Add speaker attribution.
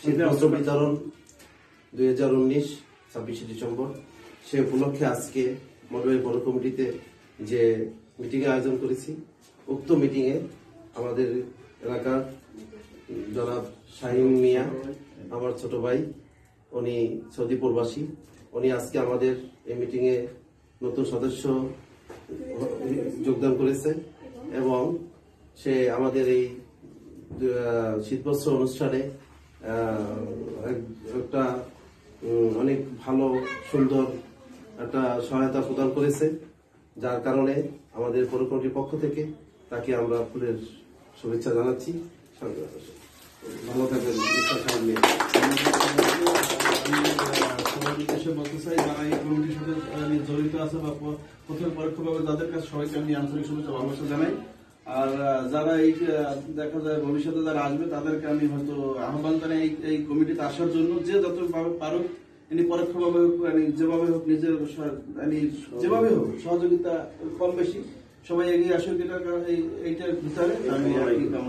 Speaker 1: শীতবস্ত্র বিতরণ দুই হাজার উনিশ ছাব্বিশে ডিসেম্বর। সে উপলক্ষে আজকে মডেল বড় কমিটিতে যে মিটিং আয়োজন করেছি উক্ত মিটিং এ আমাদের এলাকার জনাব শাহিন মিয়া আমার ছোট ভাই উনি সৌদি প্রবাসী উনি আজকে আমাদের এই মিটিং এ নতুন সদস্য যোগদান করেছে এবং সে আমাদের এই শীতবস্ত্র অনুষ্ঠানে একটা অনেক ভালো, সুন্দর একটা সহায়তা প্রদান করেছে। যার কারণে আমাদের পৌর পক্ষ থেকে তাকে আমরা ফুলের শুভেচ্ছা জানাচ্ছি। ভালো থাকবেন
Speaker 2: বলতে এই জড়িত আছে বা প্রথমে পরোক্ষভাবে তাদের কাছে সবাইকে আমি আন্তরিক শুভেচ্ছা, ভালোবাসা জানাই। আর যারা এই দেখা যায় ভবিষ্যতে যারা আসবে, তাদেরকে আমি হয়তো আহ্বান জানাই এই- কমিটিতে আসার জন্য যে যত পারুক, ইনি পরোক্ষভাবে হোক যেভাবে হোক নিজের যেভাবে হোক সহযোগিতা কম বেশি, সবাই এগিয়ে আসুক, এটা এইটার ভিতরে আমি